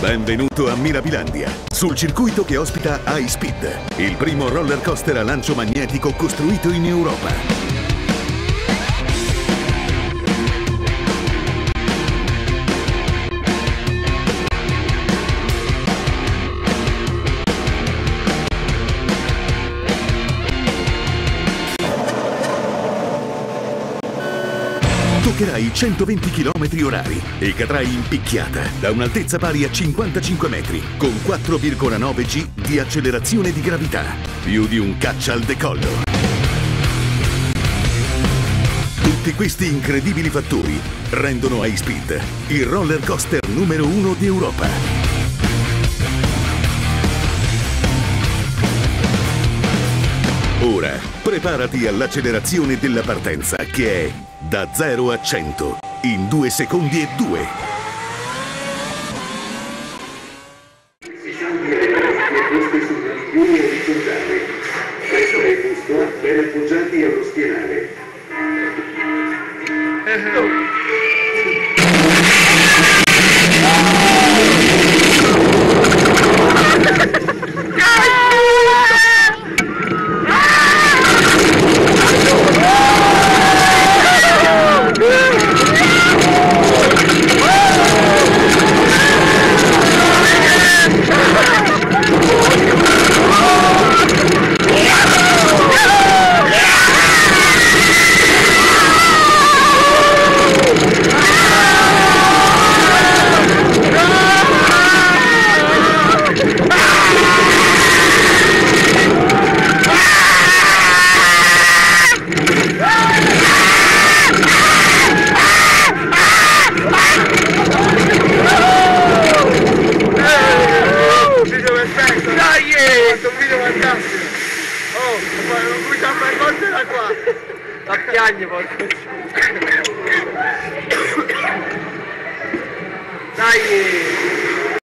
Benvenuto a Mirabilandia, sul circuito che ospita High Speed, il primo roller coaster a lancio magnetico costruito in Europa. Toccherai 120 km orari e cadrai in picchiata da un'altezza pari a 55 metri con 4,9 G di accelerazione di gravità, più di un caccia al decollo. Tutti questi incredibili fattori rendono High Speed il roller coaster numero uno d'Europa. Ora, preparati all'accelerazione della partenza che è da 0 a 100 in 2 secondi e 2. Si cambieranno queste sopravvivioni orizzontali. Questo è giusto, ben appoggiati allo schienale. Piagne porco! Dai!